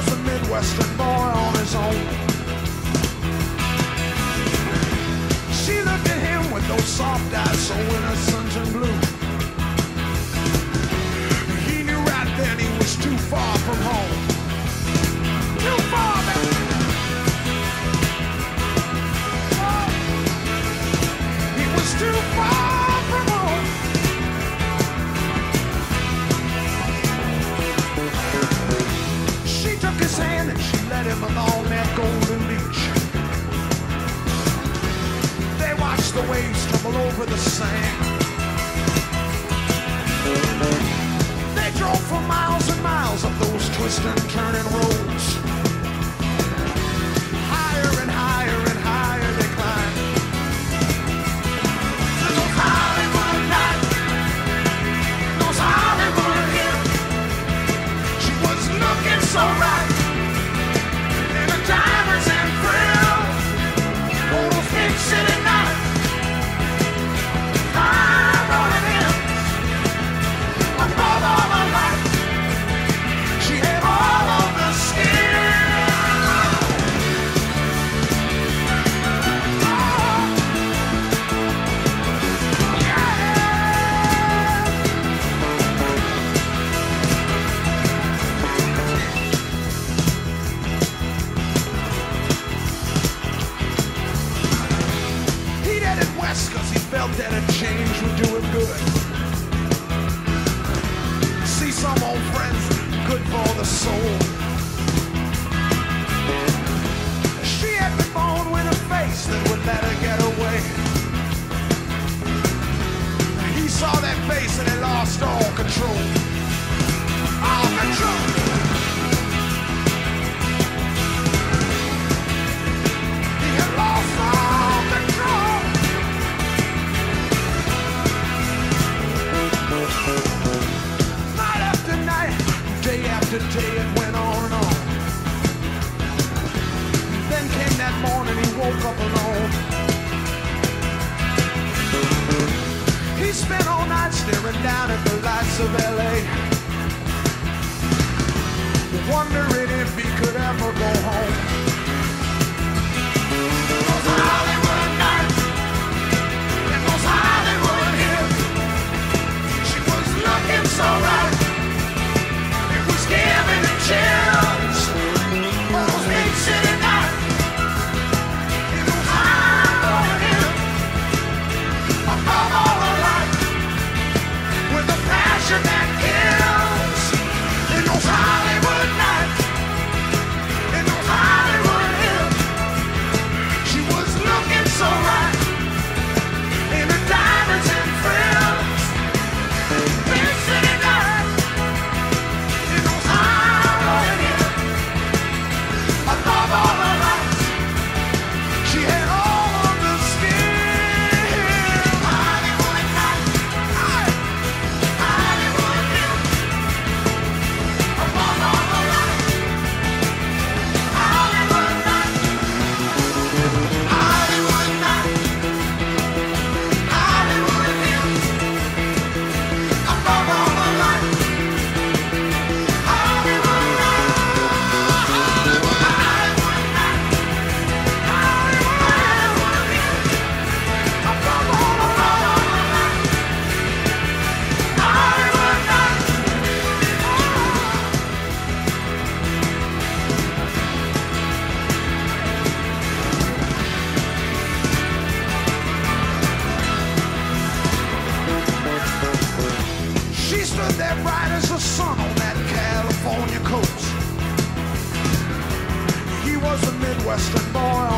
was a Midwestern boy on his own. She looked at him with those soft eyes so innocent and blue. He knew right then he was too far from home. His hand and she led him along that golden beach. They watched the waves tumble over the sand. They drove for miles and miles up those twisting turning roads. Some old friends, good for the soul. She had been born with a face that would let her get away. He saw that face and he lost day after day, it went on and on. Then came that morning, he woke up alone. He spent all night staring down at the lights of LA. Wondering if he could ever go home. A passion sun on that California coast. He was a Midwestern boy